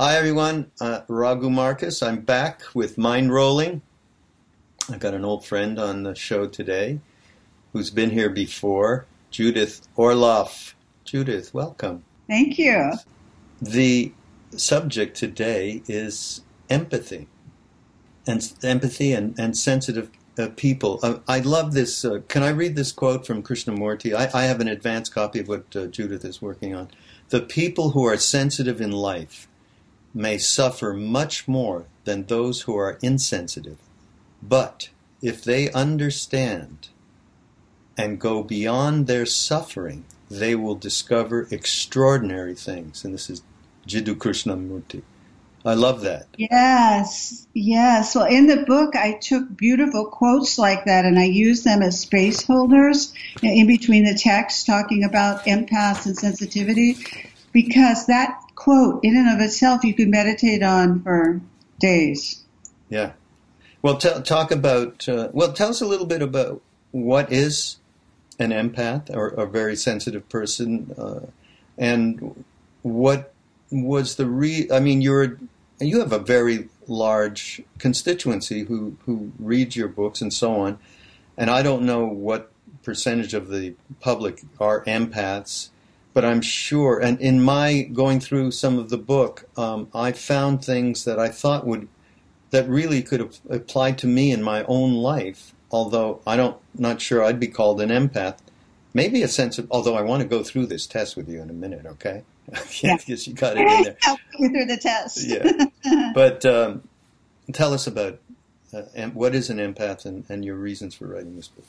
Hi, everyone. Uh, Raghu Markus. I'm back with Mindrolling. I've got an old friend on the show today who's been here before, Judith Orloff. Judith, welcome. Thank you. The subject today is empathy and empathy and, and sensitive uh, people. Uh, I love this. Uh, can I read this quote from Krishnamurti? I, I have an advanced copy of what uh, Judith is working on. The people who are sensitive in life may suffer much more than those who are insensitive. But if they understand and go beyond their suffering, they will discover extraordinary things. And this is Jiddu Krishnamurti. I love that. Yes, yes. Well, in the book, I took beautiful quotes like that and I used them as space holders in between the text talking about empaths and sensitivity because that quote, in and of itself, you could meditate on for days. Yeah. Well, t- talk about, uh, well, tell us a little bit about what is an empath or a very sensitive person uh, and what was the re I mean you're you have a very large constituency who who reads your books and so on and I don't know what percentage of the public are empaths but I'm sure and in my going through some of the book um, I found things that I thought would that really could have applied to me in my own life although I don't not sure I'd be called an empath maybe a sense of although I want to go through this test with you in a minute okay yeah, because you got it in there. Help you through the test. yeah, but um, tell us about uh, what is an empath and, and your reasons for writing this book.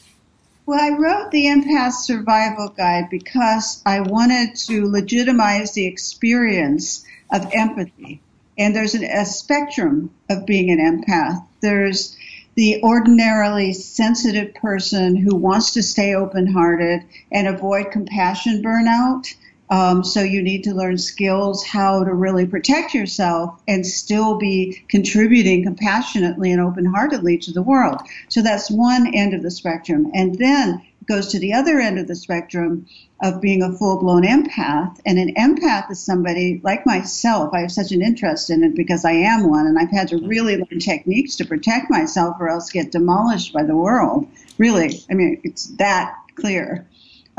Well, I wrote the Empath Survival Guide because I wanted to legitimize the experience of empathy. And there's an, a spectrum of being an empath. There's the ordinarily sensitive person who wants to stay open hearted and avoid compassion burnout. Um, so you need to learn skills how to really protect yourself and still be contributing compassionately and open-heartedly to the world. So that's one end of the spectrum. And then it goes to the other end of the spectrum of being a full-blown empath. And an empath is somebody like myself. I have such an interest in it because I am one and I've had to really learn techniques to protect myself or else get demolished by the world. Really. I mean, it's that clear.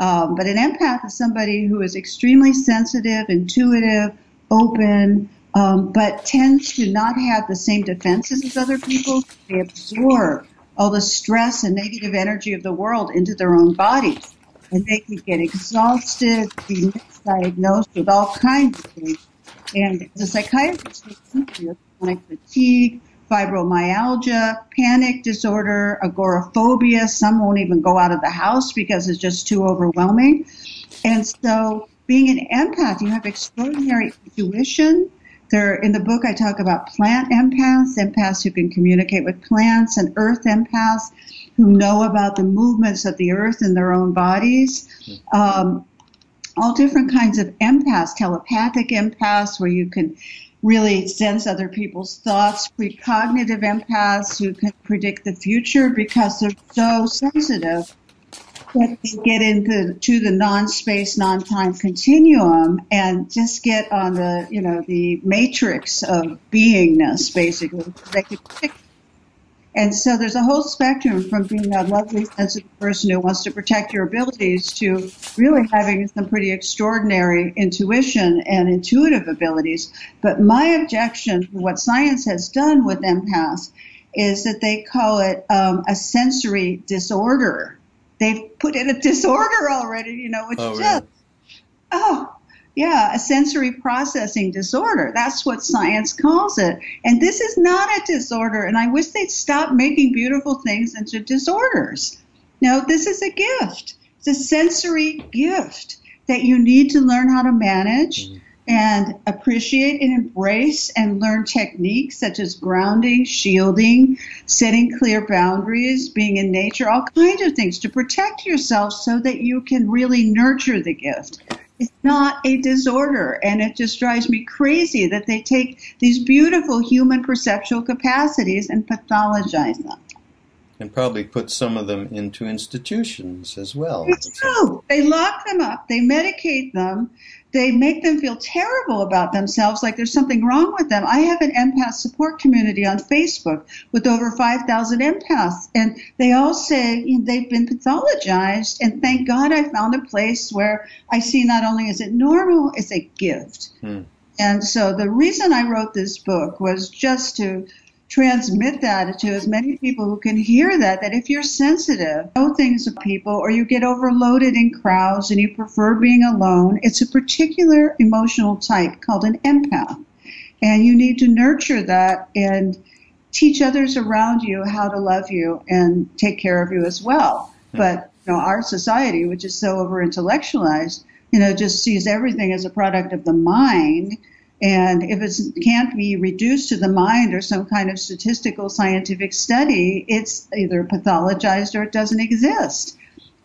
Um, but an empath is somebody who is extremely sensitive, intuitive, open, um, but tends to not have the same defenses as other people. They absorb all the stress and negative energy of the world into their own bodies. And they can get exhausted, be misdiagnosed with all kinds of things. And as a psychiatrist, chronic fatigue, fibromyalgia, panic disorder, agoraphobia. Some won't even go out of the house because it's just too overwhelming. And so being an empath, you have extraordinary intuition. There, in the book, I talk about plant empaths, empaths who can communicate with plants, and earth empaths who know about the movements of the earth in their own bodies. Um, all different kinds of empaths, telepathic empaths, where you can really sense other people's thoughts, precognitive empaths who can predict the future because they're so sensitive that they get into to the non-space, non-time continuum and just get on the, you know, the matrix of beingness, basically. They pick and so there's a whole spectrum from being a lovely, sensitive person who wants to protect your abilities to really having some pretty extraordinary intuition and intuitive abilities. But my objection to what science has done with empaths is that they call it um, a sensory disorder. They've put in a disorder already, you know, which oh, just, really? oh, yeah, a sensory processing disorder. That's what science calls it. And this is not a disorder. And I wish they'd stop making beautiful things into disorders. No, this is a gift. It's a sensory gift that you need to learn how to manage mm-hmm. and appreciate and embrace and learn techniques such as grounding, shielding, setting clear boundaries, being in nature, all kinds of things to protect yourself so that you can really nurture the gift. It's not a disorder. And it just drives me crazy that they take these beautiful human perceptual capacities and pathologize them. and probably put some of them into institutions as well. It's true. They lock them up, they medicate them, they make them feel terrible about themselves, like there's something wrong with them. I have an empath support community on Facebook with over 5,000 empaths, and they all say you know, they've been pathologized, and thank God I found a place where I see not only is it normal, it's a gift. Hmm. And so the reason I wrote this book was just to transmit that to as many people who can hear that that if you're sensitive know things of people or you get overloaded in crowds and you prefer being alone it's a particular emotional type called an empath. And you need to nurture that and teach others around you how to love you and take care of you as well. But you know our society which is so over intellectualized you know just sees everything as a product of the mind and if it can't be reduced to the mind or some kind of statistical scientific study, it's either pathologized or it doesn't exist.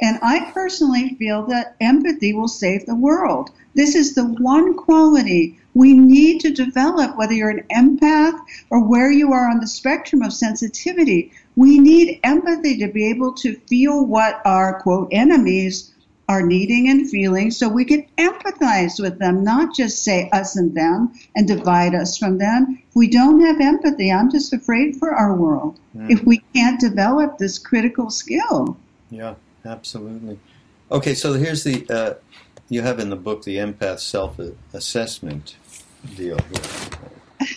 And I personally feel that empathy will save the world. This is the one quality we need to develop, whether you're an empath or where you are on the spectrum of sensitivity. We need empathy to be able to feel what our quote enemies are needing and feeling so we can empathize with them, not just say us and them and divide us from them. If we don't have empathy, I'm just afraid for our world mm. if we can't develop this critical skill. Yeah, absolutely. Okay, so here's the, uh, you have in the book the empath self assessment deal here.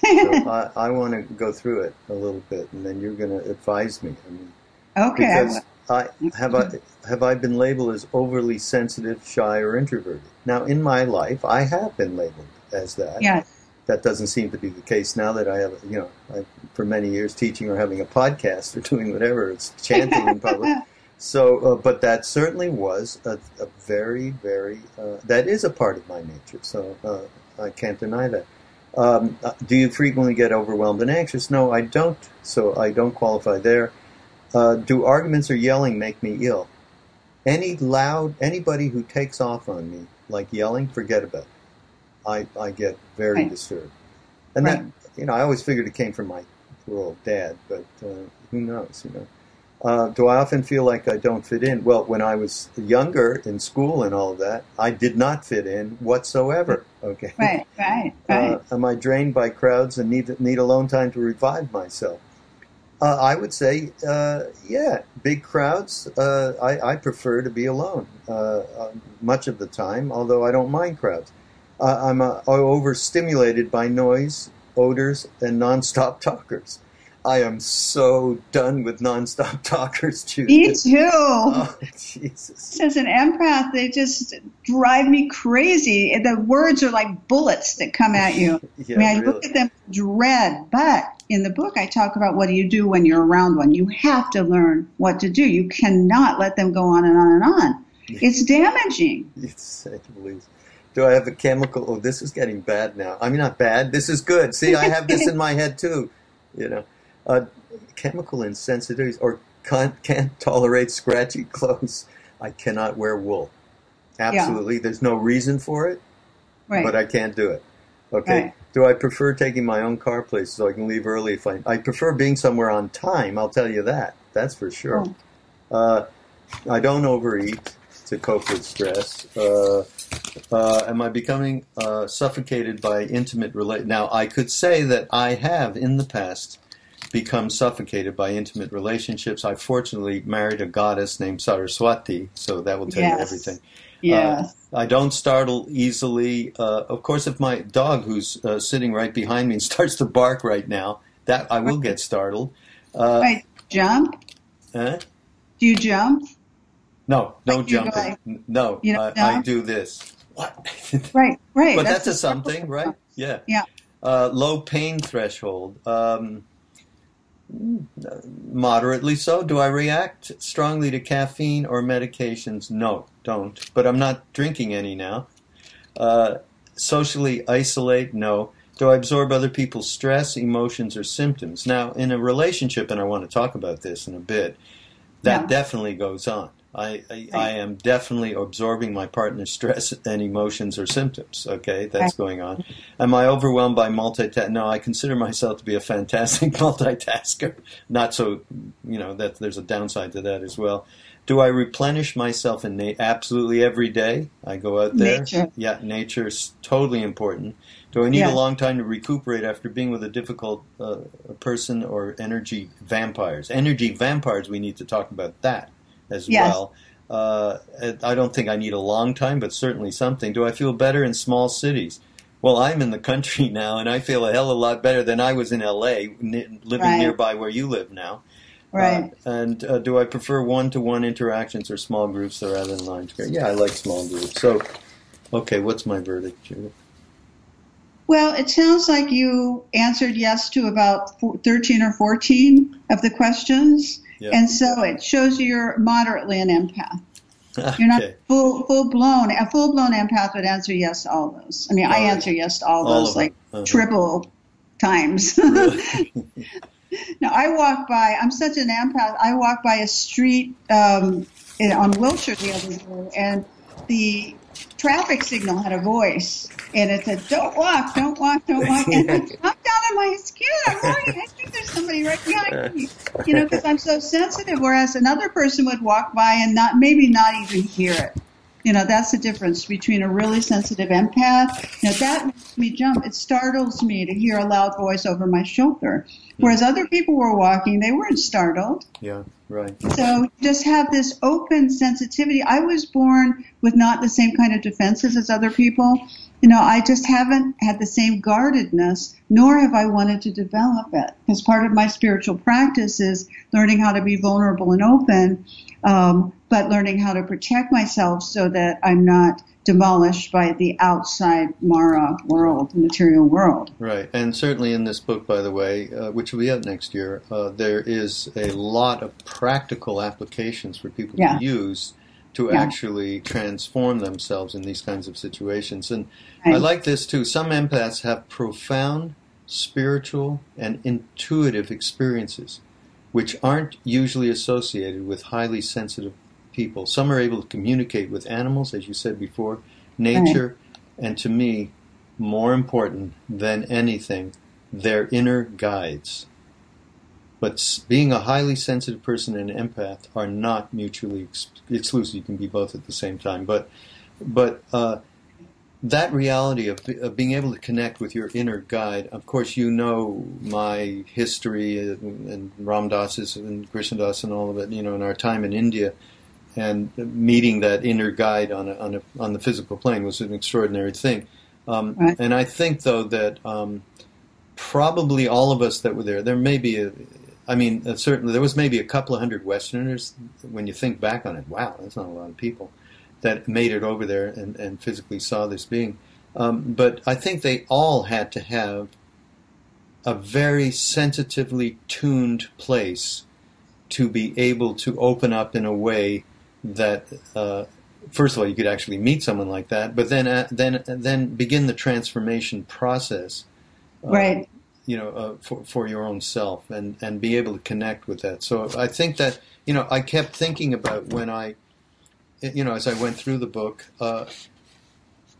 so I, I want to go through it a little bit, and then you're going to advise me. I mean, okay. Because I, have I have I been labeled as overly sensitive, shy, or introverted? Now, in my life, I have been labeled as that. Yes. That doesn't seem to be the case now that I have, you know, I, for many years teaching or having a podcast or doing whatever. It's chanting in public. So, uh, but that certainly was a, a very, very, uh, that is a part of my nature. So uh, I can't deny that. Um, uh, do you frequently get overwhelmed and anxious? No, I don't. So I don't qualify there. Uh, do arguments or yelling make me ill? Any loud, anybody who takes off on me, like yelling, forget about it. I, I get very right. disturbed. And right. that, you know, I always figured it came from my poor old dad, but uh, who knows, you know. Uh, do I often feel like I don't fit in? Well, when I was younger in school and all of that, I did not fit in whatsoever. Okay. Right, right, right. Uh, am I drained by crowds and need need alone time to revive myself? Uh, I would say, uh, yeah, big crowds. Uh, I, I, prefer to be alone uh, uh, much of the time, although I don't mind crowds. Uh, I'm overstimulated by noise, odors, and nonstop talkers. I am so done with nonstop talkers, Judith. Me too. Oh, Jesus. As an empath, they just drive me crazy. The words are like bullets that come at you. yeah, I mean, I really. look at them dread, but in the book, I talk about what do you do when you're around one. You have to learn what to do. You cannot let them go on and on and on. It's damaging. It's, do I have a chemical? Oh, this is getting bad now. I mean, not bad. This is good. See, I have this in my head too. You know uh, chemical insensitivities or can't, can't tolerate scratchy clothes. I cannot wear wool. Absolutely. Yeah. There's no reason for it, right. but I can't do it. Okay. Right. Do I prefer taking my own car places so I can leave early if I? I prefer being somewhere on time. I'll tell you that. That's for sure. Oh. Uh, I don't overeat to cope with stress. Uh, uh, am I becoming uh, suffocated by intimate relate? Now I could say that I have in the past become suffocated by intimate relationships. I fortunately married a goddess named Saraswati, so that will tell yes. you everything. Yes. Uh, I don't startle easily. Uh, of course, if my dog, who's uh, sitting right behind me, starts to bark right now, that I will get startled. Uh, Wait, jump? Huh? Do you jump? No, no jumping. Like, no, you know, I, I, do this. What? right, right. but that's, that's a something, right? Yeah. Yeah. Uh, low pain threshold. Um, Moderately so. Do I react strongly to caffeine or medications? No, don't. But I'm not drinking any now. Uh, socially isolate? No. Do I absorb other people's stress, emotions, or symptoms? Now, in a relationship, and I want to talk about this in a bit, that yeah. definitely goes on. I, I, I, am definitely absorbing my partner's stress and emotions or symptoms. Okay, that's going on. Am I overwhelmed by multitasking? No, I consider myself to be a fantastic multitasker. Not so, you know, that there's a downside to that as well. Do I replenish myself in na- absolutely every day? I go out there. Nature. Yeah, nature is totally important. Do I need a long time to recuperate after being with a difficult uh, person or energy vampires? Energy vampires, we need to talk about that as yes. well. Uh, I don't think I need a long time, but certainly something. Do I feel better in small cities? Well, I'm in the country now, and I feel a hell of a lot better than I was in LA, living right. nearby where you live now. Right. Uh, and uh, do I prefer one-to-one interactions or small groups rather than large groups? Yeah, I like small groups. So, okay, what's my verdict, Judith? Well, it sounds like you answered yes to about 13 or 14 of the questions. And so it shows you you're moderately an empath. You're not full full blown. A full blown empath would answer yes to all those. I mean, all I right. answer yes to all, all those like uh-huh. triple times. Really? now I walk by. I'm such an empath. I walk by a street um, in, on Wilshire the other day, and the traffic signal had a voice, and it said, "Don't walk, don't walk, don't walk." And I'm down on my skin. I'm walking. I think there's somebody right behind me, you know, because I'm so sensitive. Whereas another person would walk by and not maybe not even hear it. You know, that's the difference between a really sensitive empath. You know, that makes me jump. It startles me to hear a loud voice over my shoulder. Hmm. Whereas other people were walking, they weren't startled. Yeah, right. So just have this open sensitivity. I was born with not the same kind of defenses as other people. You know, I just haven't had the same guardedness, nor have I wanted to develop it. Because part of my spiritual practice is learning how to be vulnerable and open, um, but learning how to protect myself so that I'm not demolished by the outside Mara world, the material world. Right, and certainly in this book, by the way, uh, which will be out next year, uh, there is a lot of practical applications for people yeah. to use to Yeah. actually transform themselves in these kinds of situations. And Right. I like this too. Some empaths have profound spiritual and intuitive experiences, which aren't usually associated with highly sensitive people. Some are able to communicate with animals, as you said before, nature, and to me, more important than anything, their inner guides. But being a highly sensitive person and an empath are not mutually ex- exclusive. You can be both at the same time. But, but uh, that reality of, of being able to connect with your inner guide. Of course, you know my history and, and Ram Dass's and Krishna Das and all of it. You know, in our time in India, and meeting that inner guide on a, on a, on the physical plane was an extraordinary thing. Um, Right. And I think though that um, probably all of us that were there, there may be a, I mean, uh, certainly there was maybe a couple of hundred Westerners. When you think back on it, wow, that's not a lot of people that made it over there and, and physically saw this being. Um, but I think they all had to have a very sensitively tuned place to be able to open up in a way that, uh, first of all, you could actually meet someone like that, but then uh, then then begin the transformation process. uh, Right. You know, uh, for for your own self and and be able to connect with that. So I think that you know I kept thinking about when I, you know, as I went through the book. Uh,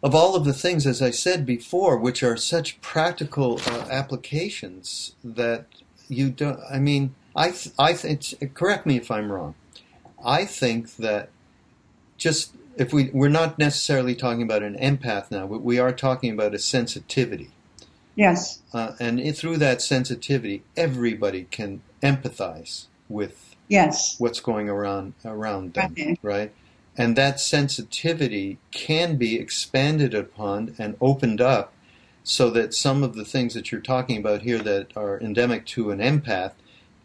of all of the things, as I said before, which are such practical uh, applications that you don't. I mean, I th- I think. Correct me if I'm wrong. I think that just if we we're not necessarily talking about an empath now, but we are talking about a sensitivity, Yes. uh, and it, through that sensitivity, everybody can empathize with Yes. what's going around around them, Right. right? And that sensitivity can be expanded upon and opened up so that some of the things that you're talking about here that are endemic to an empath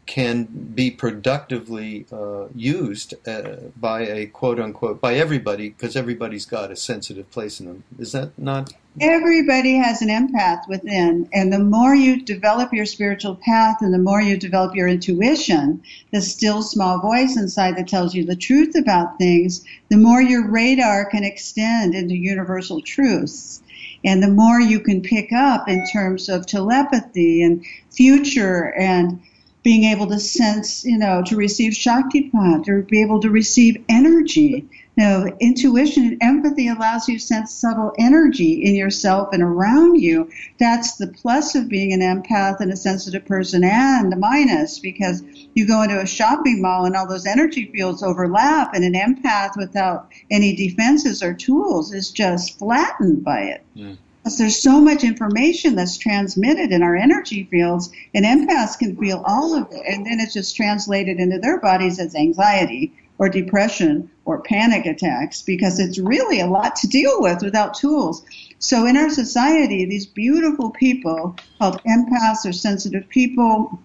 can be productively uh, used uh, by a quote unquote by everybody because everybody's got a sensitive place in them. Is that not? Everybody has an empath within, and the more you develop your spiritual path and the more you develop your intuition, the still small voice inside that tells you the truth about things, the more your radar can extend into universal truths. And the more you can pick up in terms of telepathy and future and being able to sense, you know, to receive Shaktipat or be able to receive energy. You know, intuition and empathy allows you to sense subtle energy in yourself and around you. That's the plus of being an empath and a sensitive person and the minus because you go into a shopping mall and all those energy fields overlap and an empath without any defenses or tools is just flattened by it. Mm because there's so much information that's transmitted in our energy fields, and empaths can feel all of it, and then it's just translated into their bodies as anxiety or depression or panic attacks because it's really a lot to deal with without tools. So in our society, these beautiful people called empaths or sensitive people,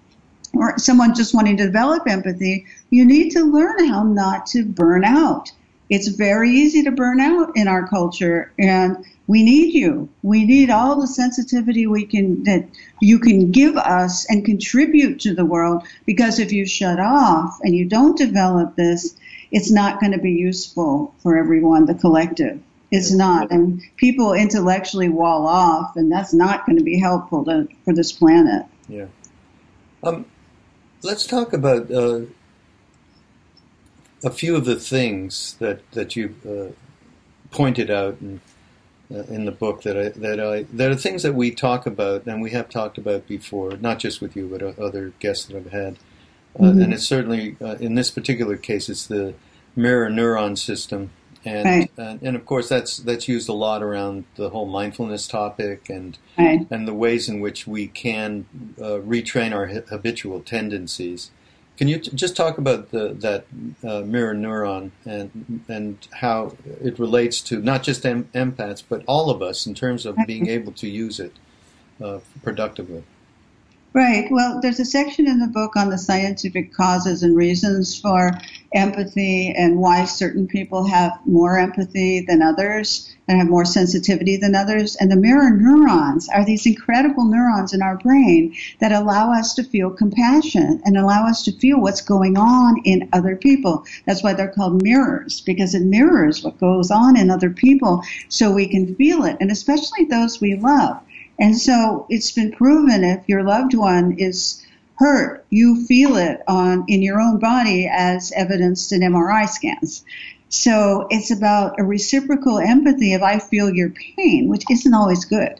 or someone just wanting to develop empathy, you need to learn how not to burn out. It's very easy to burn out in our culture, and we need you. We need all the sensitivity we can that you can give us and contribute to the world because if you shut off and you don't develop this, it's not going to be useful for everyone, the collective. It's not. And people intellectually wall off and that's not going to be helpful to, for this planet. Yeah. Um, let's talk about uh, a few of the things that, that you uh, pointed out and in the book that I that I that are things that we talk about and we have talked about before, not just with you but other guests that I've had, uh, mm-hmm. and it's certainly uh, in this particular case it's the mirror neuron system, and, right. and, and of course that's that's used a lot around the whole mindfulness topic and right. and the ways in which we can uh, retrain our habitual tendencies. Can you t- just talk about the, that uh, mirror neuron and and how it relates to not just em- empaths but all of us in terms of being able to use it uh, productively? Right. Well, there's a section in the book on the scientific causes and reasons for empathy and why certain people have more empathy than others and have more sensitivity than others. And the mirror neurons are these incredible neurons in our brain that allow us to feel compassion and allow us to feel what's going on in other people. That's why they're called mirrors, because it mirrors what goes on in other people so we can feel it, and especially those we love. And so it's been proven if your loved one is hurt, you feel it on in your own body as evidenced in MRI scans. So it's about a reciprocal empathy if I feel your pain, which isn't always good.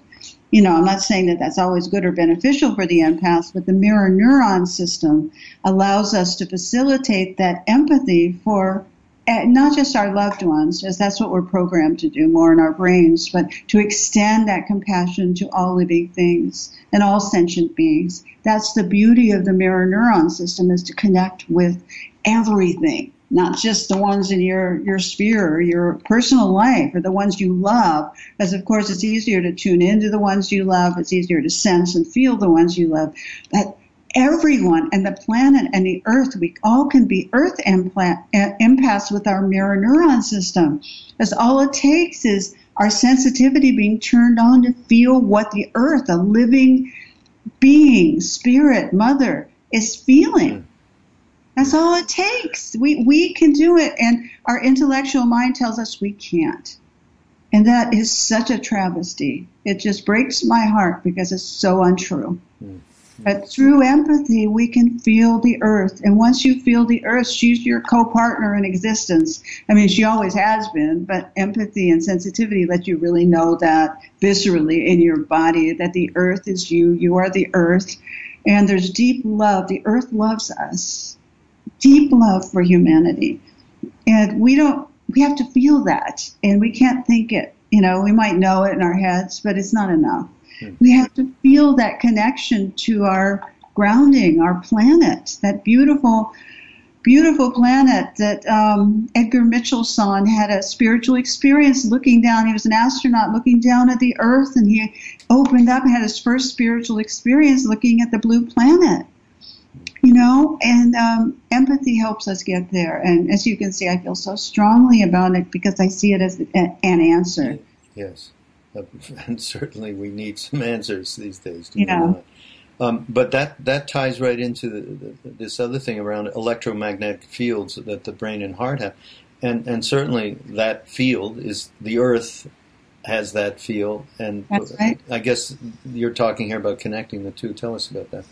You know, I'm not saying that that's always good or beneficial for the empath, but the mirror neuron system allows us to facilitate that empathy for not just our loved ones, as that's what we're programmed to do more in our brains, but to extend that compassion to all living things and all sentient beings. That's the beauty of the mirror neuron system is to connect with everything, not just the ones in your, your sphere or your personal life or the ones you love. Because of course it's easier to tune into the ones you love. It's easier to sense and feel the ones you love. But everyone and the planet and the earth, we all can be earth empaths with our mirror neuron system. Because all it takes is our sensitivity being turned on to feel what the earth, a living being, spirit, mother, is feeling. That's all it takes. We, we can do it, and our intellectual mind tells us we can't. And that is such a travesty. It just breaks my heart because it's so untrue. Mm. But through empathy, we can feel the earth. And once you feel the earth, she's your co partner in existence. I mean, she always has been, but empathy and sensitivity let you really know that viscerally in your body that the earth is you, you are the earth. And there's deep love. The earth loves us, deep love for humanity. And we don't, we have to feel that, and we can't think it. You know, we might know it in our heads, but it's not enough. Hmm. We have to feel that connection to our grounding, our planet, that beautiful, beautiful planet that um, Edgar Mitchellson had a spiritual experience looking down. He was an astronaut looking down at the Earth, and he opened up and had his first spiritual experience looking at the blue planet. You know, and um, empathy helps us get there. And as you can see, I feel so strongly about it because I see it as an answer. Yes. and certainly we need some answers these days. yeah. Um, but that, that ties right into the, the, this other thing around electromagnetic fields that the brain and heart have, and and certainly that field is the Earth has that field, and right. I guess you're talking here about connecting the two. Tell us about that.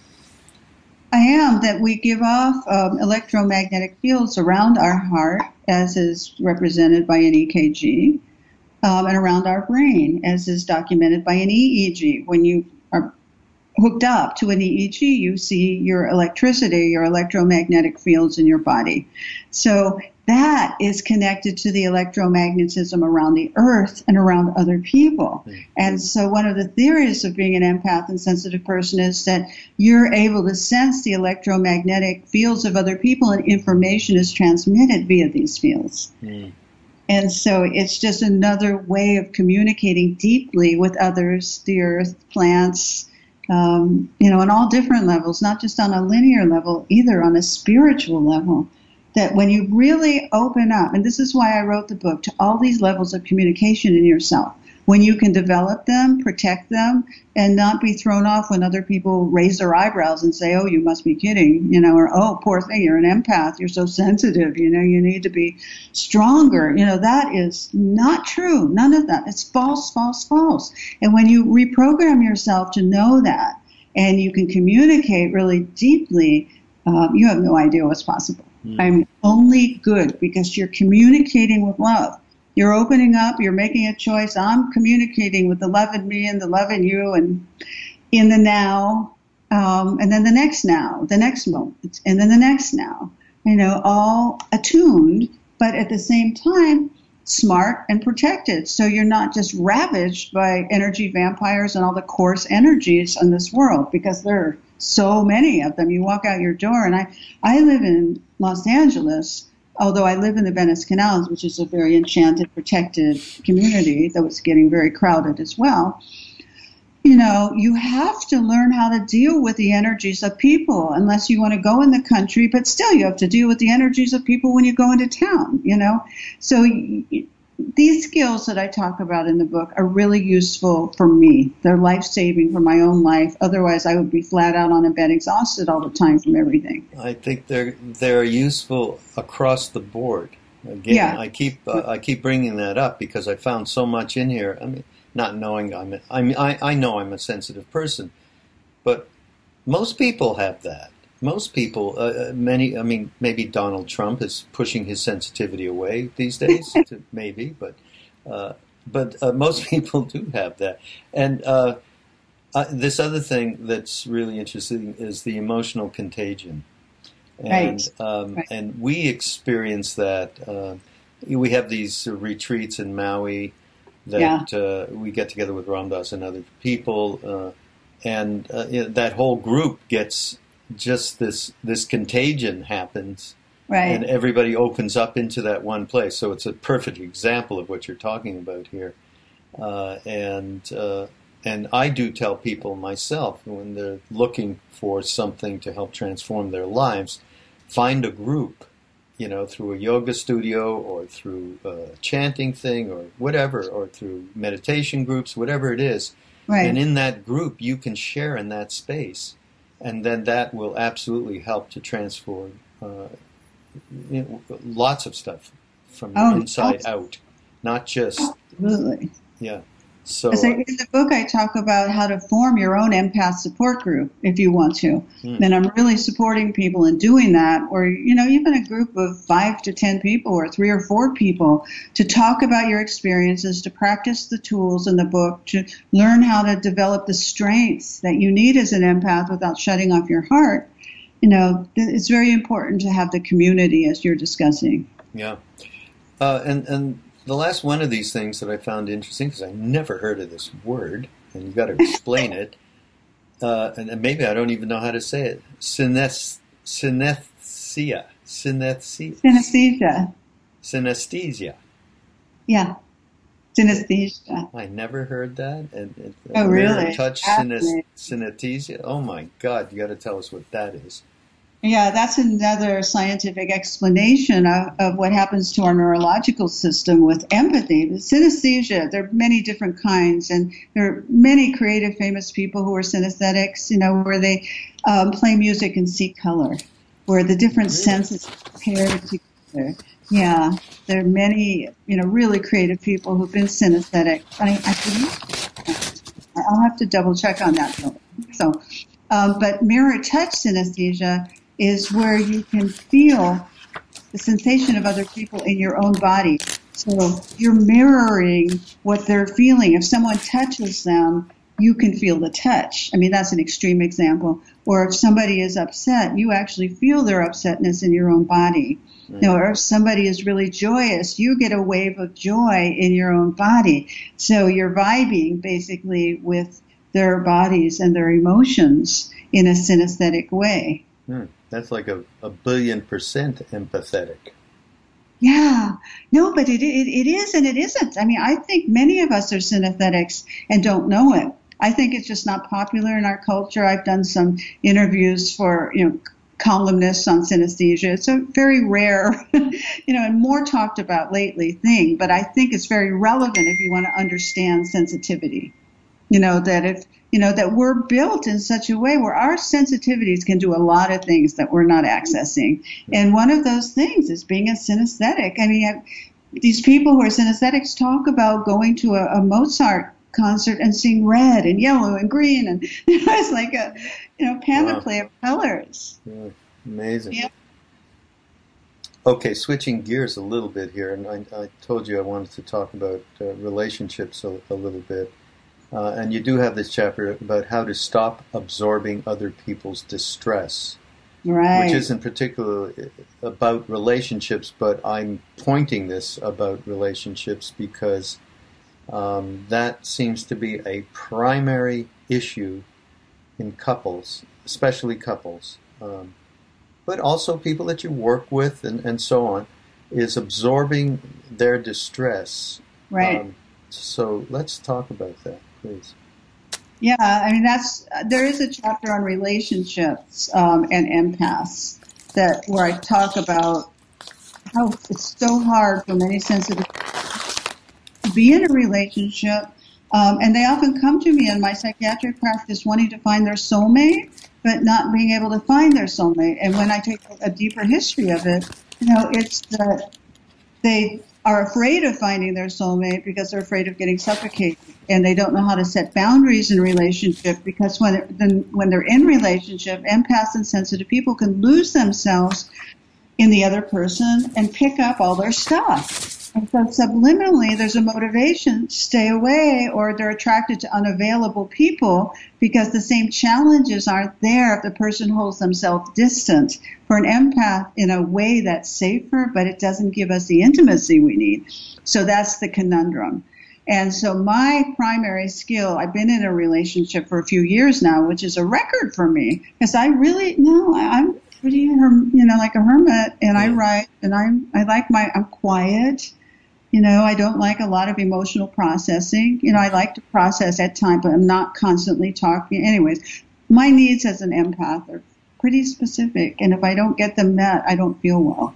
I am that we give off um, electromagnetic fields around our heart, as is represented by an EKG, um, and around our brain, as is documented by an EEG. When you are hooked up to an EEG, you see your electricity, your electromagnetic fields in your body. So that is connected to the electromagnetism around the earth and around other people. Mm-hmm. And so one of the theories of being an empath and sensitive person is that you're able to sense the electromagnetic fields of other people and information is transmitted via these fields. Mm-hmm. And so it's just another way of communicating deeply with others, the earth, plants, um, you know, on all different levels, not just on a linear level, either on a spiritual level. That when you really open up, and this is why I wrote the book, to all these levels of communication in yourself, when you can develop them, protect them, and not be thrown off when other people raise their eyebrows and say, oh, you must be kidding, you know, or oh, poor thing, you're an empath, you're so sensitive, you know, you need to be stronger. You know, that is not true. None of that. It's false, false, false. And when you reprogram yourself to know that, and you can communicate really deeply, um, you have no idea what's possible. Mm. I'm only good because you're communicating with love. You're opening up, you're making a choice. I'm communicating with the love in me and the love in you and in the now, um, and then the next now, the next moment, and then the next now. You know, all attuned, but at the same time, smart and protected. So you're not just ravaged by energy vampires and all the coarse energies in this world because there are so many of them. You walk out your door, and I, I live in Los Angeles, although I live in the Venice Canals, which is a very enchanted, protected community, though it's getting very crowded as well. You know, you have to learn how to deal with the energies of people unless you want to go in the country, but still you have to deal with the energies of people when you go into town, you know? So these skills that I talk about in the book are really useful for me. They're life saving for my own life. Otherwise, I would be flat out on a bed, exhausted all the time from everything. I think they're they're useful across the board. Again, yeah. I keep uh, I keep bringing that up because I found so much in here. I mean, not knowing I'm a, I mean I, I know I'm a sensitive person, but most people have that most people, uh, uh, many, I mean, maybe Donald Trump is pushing his sensitivity away these days, maybe, but uh, but uh, most people do have that. And uh, uh, this other thing that's really interesting is the emotional contagion, and right. Um, right. and we experience that. we have these retreats in Maui that yeah. we get together with Ram Dass and other people, and that whole group gets just this this contagion happens right. and everybody opens up into that one place so it's a perfect example of what you're talking about here uh, and uh, and I do tell people myself when they're looking for something to help transform their lives find a group you know through a yoga studio or through a chanting thing or whatever or through meditation groups whatever it is right. and in that group you can share in that space and then that will absolutely help to transform uh, you know, lots of stuff from oh, inside out, not just absolutely. Yeah. So I, in the book, I talk about how to form your own empath support group if you want to. Hmm. And I'm really supporting people in doing that, or you know, even a group of five to ten people, or three or four people, to talk about your experiences, to practice the tools in the book, to learn how to develop the strengths that you need as an empath without shutting off your heart. You know, it's very important to have the community as you're discussing. Yeah, uh, and and the last one of these things that I found interesting because I never heard of this word, and you've got to explain it. Uh, and maybe I don't even know how to say it. Synesthesia. Synesthesia. Synesthesia. Synesthesia. Yeah. Synesthesia. I never heard that. And, and oh, really? Touch synesthesia. Oh my God! You got to tell us what that is. Yeah, that's another scientific explanation of, of what happens to our neurological system with empathy. The synesthesia, there are many different kinds, and there are many creative, famous people who are synesthetics, you know, where they um, play music and see color, where the different senses pair together. Yeah, there are many, you know, really creative people who've been synesthetic. I, I I'll have to double check on that. So, Um, but mirror touch synesthesia is where you can feel the sensation of other people in your own body. So you're mirroring what they're feeling. If someone touches them, you can feel the touch. I mean, that's an extreme example. Or if somebody is upset, you actually feel their upsetness in your own body. Right. You know, or if somebody is really joyous, you get a wave of joy in your own body. So you're vibing basically with their bodies and their emotions in a synesthetic way. Hmm. That's like a, a billion percent empathetic. Yeah, no, but it, it, it is and it isn't. I mean, I think many of us are synesthetics and don't know it. I think it's just not popular in our culture. I've done some interviews for, you know, columnists on synesthesia. It's a very rare, you know, and more talked about lately thing, but I think it's very relevant if you want to understand sensitivity. You know, that if, you know, that we're built in such a way where our sensitivities can do a lot of things that we're not accessing. And one of those things is being a synesthetic. I mean, these people who are synesthetics talk about going to a, a Mozart concert and seeing red and yellow and green and you know, it's like a you know panoply wow. of colors. Yeah, amazing. Yeah. Okay, switching gears a little bit here, and I, I told you I wanted to talk about uh, relationships a, a, little bit. Uh, and you do have this chapter about how to stop absorbing other people's distress. Right. Which isn't particularly about relationships, but I'm pointing this about relationships because um, that seems to be a primary issue in couples, especially couples, um, but also people that you work with and, and so on, is absorbing their distress. Right. Um, so let's talk about that, please. Yeah, I mean that's there is a chapter on relationships um, and empaths that where I talk about how it's so hard for many sensitive to be in a relationship. Um, and they often come to me in my psychiatric practice wanting to find their soulmate, but not being able to find their soulmate. And when I take a deeper history of it, you know, it's that they are afraid of finding their soulmate because they're afraid of getting suffocated, and they don't know how to set boundaries in relationship because when then when they're in relationship, empaths and sensitive people can lose themselves in the other person and pick up all their stuff. And so subliminally, there's a motivation to stay away, or they're attracted to unavailable people because the same challenges aren't there if the person holds themselves distant. For an empath, in a way that's safer, but it doesn't give us the intimacy we need. So that's the conundrum. And so my primary skill, I've been in a relationship for a few years now, which is a record for me, because I really, no, I'm pretty, you know, like a hermit, and I write, and I'm, I like my, I'm quiet you know, I don't like a lot of emotional processing. You know, I like to process at times, but I'm not constantly talking. Anyways, my needs as an empath are pretty specific, and if I don't get them met, I don't feel well.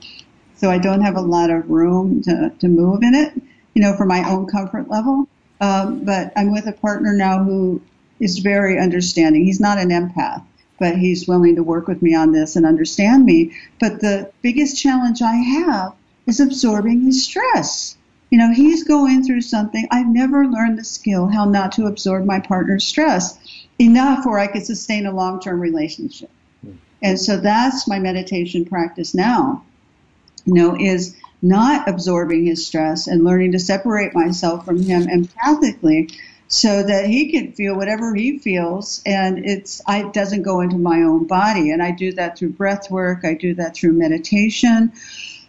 So I don't have a lot of room to, to move in it, you know, for my own comfort level. Um, but I'm with a partner now who is very understanding. He's not an empath, but he's willing to work with me on this and understand me. But the biggest challenge I have is absorbing his stress you know, he's going through something. I've never learned the skill how not to absorb my partner's stress enough where I could sustain a long term relationship. Hmm. And so that's my meditation practice now, you know, is not absorbing his stress and learning to separate myself from him empathically so that he can feel whatever he feels and it's I, it doesn't go into my own body. And I do that through breath work. I do that through meditation.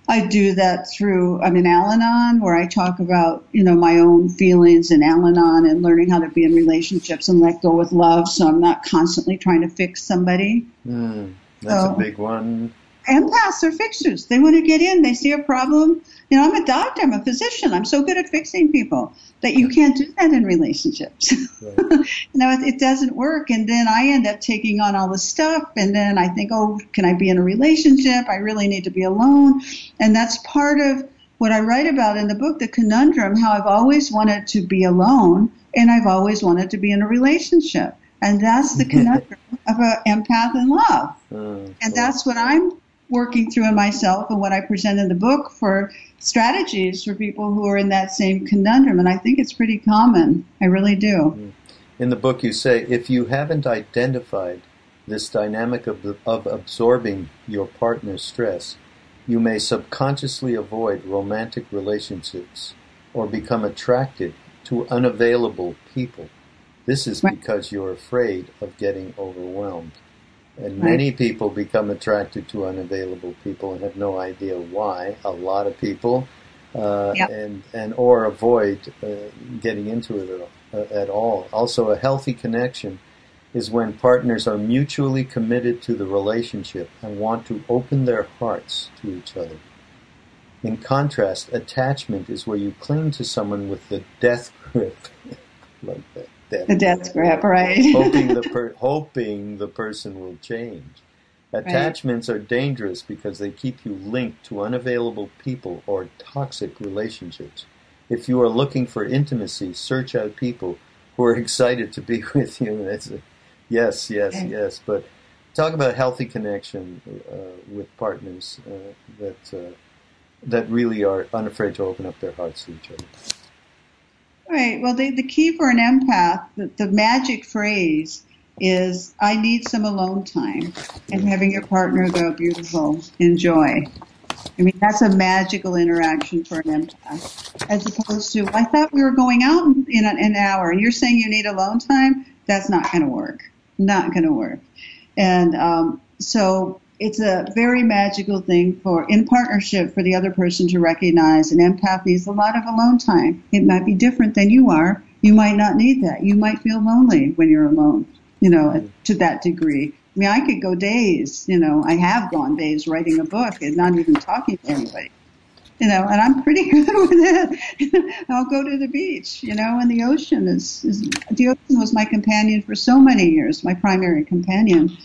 I do that through, I'm in Al Anon, where I talk about, you know, my own feelings in Al Anon and learning how to be in relationships and let go with love so I'm not constantly trying to fix somebody. Mm, that's so, a big one. Empaths are fixers. They want to get in. They see a problem. You know, I'm a doctor. I'm a physician. I'm so good at fixing people that you can't do that in relationships. Right. you know, it, it, doesn't work. And then I end up taking on all the stuff. And then I think, oh, can I be in a relationship? I really need to be alone. And that's part of what I write about in the book, The Conundrum, how I've always wanted to be alone and I've always wanted to be in a relationship. And that's the conundrum of an empath in love. Uh, and that's what I'm working through in myself and what I present in the book for strategies for people who are in that same conundrum. And I think it's pretty common. I really do. Mm-hmm. In the book, you say if you haven't identified this dynamic of, of absorbing your partner's stress, you may subconsciously avoid romantic relationships or become attracted to unavailable people. This is because you're afraid of getting overwhelmed. And Right. many people become attracted to unavailable people and have no idea why. A lot of people, uh, Yep. and and or avoid uh, getting into it at, uh, at all. Also, a healthy connection is when partners are mutually committed to the relationship and want to open their hearts to each other. In contrast, attachment is where you cling to someone with the death grip, like that. Death The death grip, right? hoping the per- hoping the person will change. Attachments are dangerous because they keep you linked to unavailable people or toxic relationships. If you are looking for intimacy, search out people who are excited to be with you. That's a, yes, yes, Okay. yes. But talk about healthy connection uh, with partners uh, that uh, that really are unafraid to open up their hearts to each other. Right. Well, the, the key for an empath, the, the magic phrase is I need some alone time and having your partner go, beautiful, enjoy. I mean, that's a magical interaction for an empath. As opposed to, I thought we were going out in, an, an hour and you're saying you need alone time? That's not going to work. Not going to work. And um, so it's a very magical thing for in partnership for the other person to recognize an empath needs a lot of alone time. It might be different than you are. You might not need that. You might feel lonely when you're alone, you know, to that degree. I mean, I could go days, you know, I have gone days writing a book and not even talking to anybody. You know, and I'm pretty good with it. I'll go to the beach, you know, and the ocean is, is the ocean was my companion for so many years, my primary companion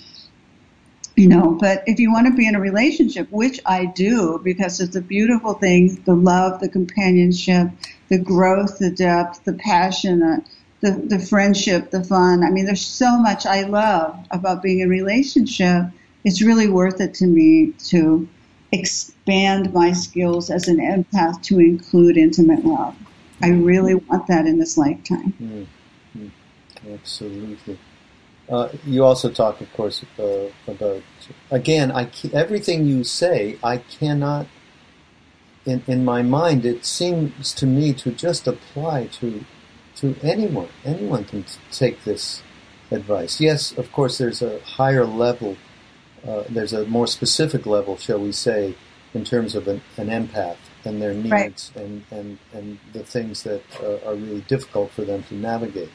you know but if you want to be in a relationship which i do because it's a beautiful thing the love the companionship the growth the depth the passion uh, the, the friendship the fun. I mean there's so much i love about being in a relationship. It's really worth it to me to expand my skills as an empath to include intimate love. I really want that in this lifetime. Mm, mm, absolutely. Uh, you also talk, of course, uh, about again. I everything you say, I cannot. In in my mind, it seems to me to just apply to to anyone. Anyone can t- take this advice. Yes, of course, there's a higher level. Uh, there's a more specific level, shall we say, in terms of an, an empath and their needs Right. and, and, and the things that uh, are really difficult for them to navigate.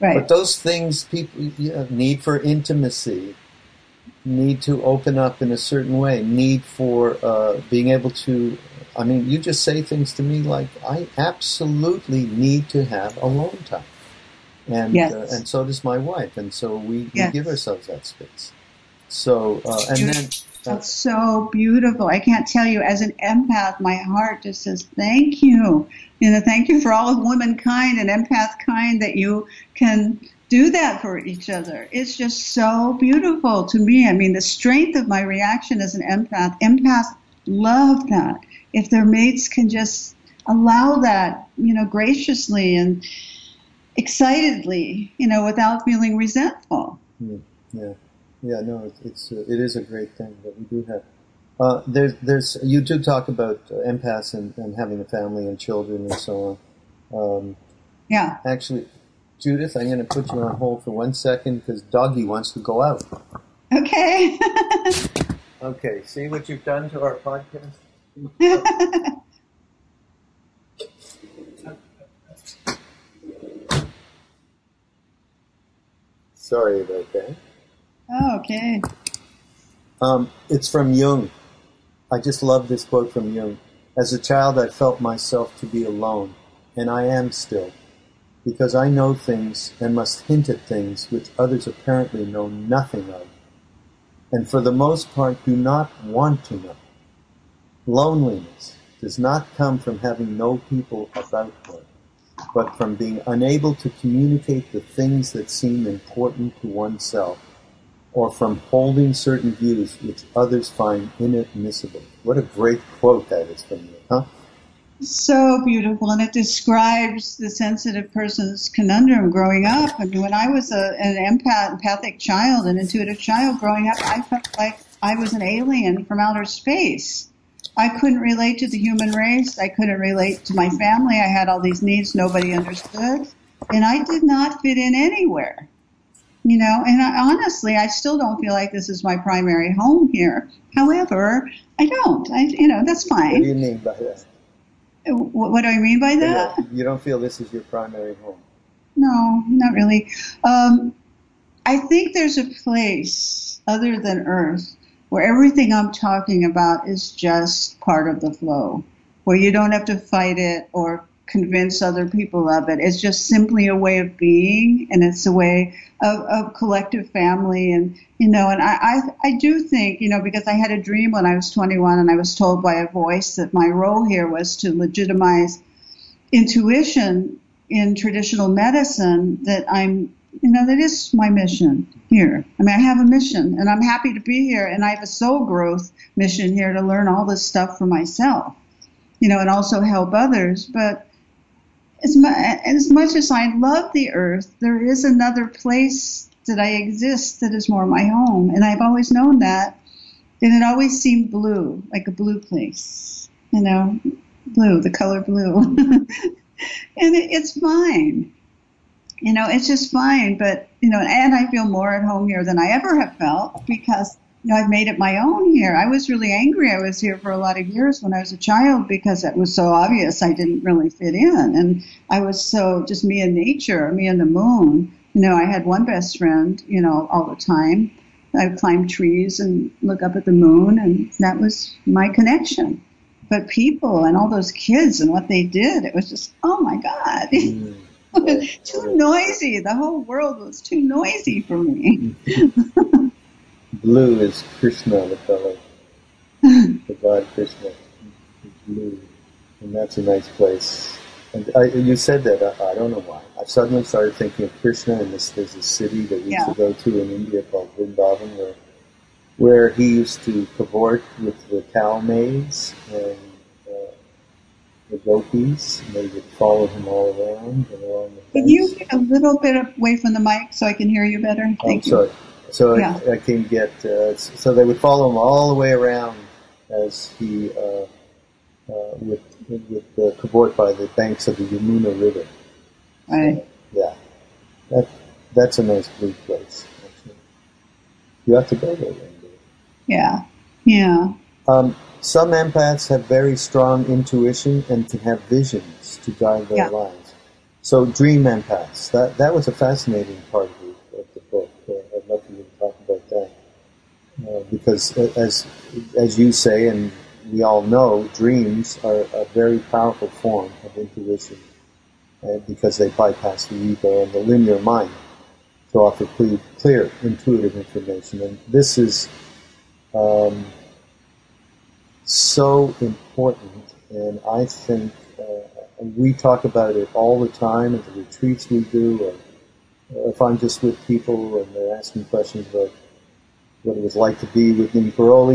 Right But those things, people yeah, need for intimacy, need to open up in a certain way, need for uh, being able to. I mean, you just say things to me like, "I absolutely need to have alone time," and Yes. uh, and so does my wife, and so we, Yes. we give ourselves that space. So uh, and then That's so beautiful. I can't tell you, as an empath, my heart just says thank you. You know, thank you for all of womankind and empath kind that you can do that for each other. It's just so beautiful to me. I mean, the strength of my reaction as an empath, empaths love that. If their mates can just allow that, you know, graciously and excitedly, you know, without feeling resentful. Yeah, yeah, no, it's, it's uh, it is a great thing that we do have. Uh, there's, there's, you do talk about uh, empaths and, and having a family and children and so on. Um, Yeah. actually, Judith, I'm going to put you on hold for one second because Doggy wants to go out. Okay. Okay, see what you've done to our podcast. Sorry about that. Oh, okay. Um, it's from Jung. I just love this quote from Jung. As a child, I felt myself to be alone, and I am still, because I know things and must hint at things which others apparently know nothing of, and for the most part do not want to know. Loneliness does not come from having no people about one, but from being unable to communicate the things that seem important to oneself or from holding certain views which others find inadmissible. What a great quote that is from Jung, huh? so beautiful, and it describes the sensitive person's conundrum growing up. I mean, when I was a, an empath, empathic child, an intuitive child growing up, I felt like I was an alien from outer space. I couldn't relate to the human race. I couldn't relate to my family. I had all these needs nobody understood, and I did not fit in anywhere. You know, and I, honestly, I still don't feel like this is my primary home here. However, I don't. I, you know, that's fine. What do you mean by that? What, what do I mean by that? You don't feel this is your primary home? No, not really. Um, I think there's a place other than Earth where everything I'm talking about is just part of the flow, where you don't have to fight it or convince other people of it. It's just simply a way of being, and it's a way of, of collective family. And you know, and I, I I do think you know because I had a dream when I was 21, and I was told by a voice that my role here was to legitimize intuition in traditional medicine. That I'm you know that is my mission here. I mean, I have a mission, and I'm happy to be here, and I have a soul growth mission here to learn all this stuff for myself you know, and also help others. But as, mu- as much as I love the earth, there is another place that I exist that is more my home. And I've always known that. And it always seemed blue, like a blue place, you know, blue, the color blue. and it, it's fine. You know, it's just fine. But, you know, and I feel more at home here than I ever have felt because you know, I've made it my own here. I was really angry. I was here for a lot of years when I was a child because it was so obvious I didn't really fit in. And I was so just me and nature, me and the moon. You know, I had one best friend, you know, all the time. I would climb trees and look up at the moon, and that was my connection. But people and all those kids and what they did, it was just, oh my God. Mm. too noisy. The whole world was too noisy for me. Blue is Krishna, the fellow. the god Krishna is blue. And that's a nice place. And I, you said that, I, I, don't know why. I suddenly started thinking of Krishna, and this, there's a city that we used to go to in India called Vrindavan, where, where he used to cavort with the cow maids and uh, the gopis, and they would follow him all around and along the fence. Can you get a little bit away from the mic so I can hear you better? Thank oh, you. Sorry. So yeah. I, I, can get uh, so they would follow him all the way around as he uh, uh, with with the cavort by the banks of the Yamuna River. Right. So, yeah, that that's a nice blue place. Actually. You have to go there. Yeah, yeah. Um, some empaths have very strong intuition and can have visions to guide their yeah. lives. So dream empaths. That that was a fascinating part of because as as you say, and we all know, dreams are a very powerful form of intuition uh, because they bypass the ego and the linear mind to offer clear, clear intuitive information. And this is um, so important, and I think uh, we talk about it all the time at the retreats we do, or if I'm just with people and they're asking questions about what it was like to be with Neem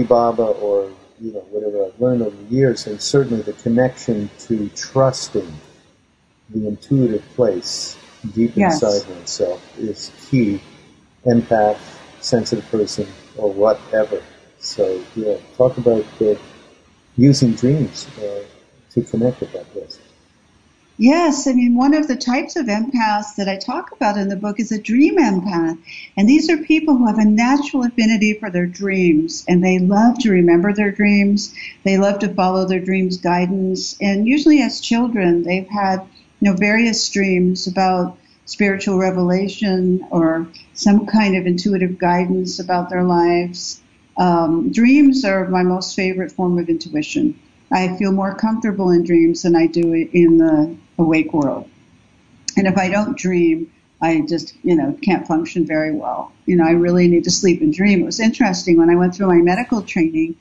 Baba or you know whatever I've learned over the years, and certainly the connection to trusting the intuitive place deep yes. inside oneself is key. Empath, sensitive person, or whatever. So yeah, talk about uh, using dreams uh, to connect with that place. Yes, I mean, one of the types of empaths that I talk about in the book is a dream empath. And these are people who have a natural affinity for their dreams and they love to remember their dreams. They love to follow their dreams' guidance. And usually as children, they've had, you know, various dreams about spiritual revelation or some kind of intuitive guidance about their lives. Um, dreams are my most favorite form of intuition. I feel more comfortable in dreams than I do in the awake world. And if I don't dream, I just, you know, can't function very well. You know, I really need to sleep and dream. It was interesting when I went through my medical training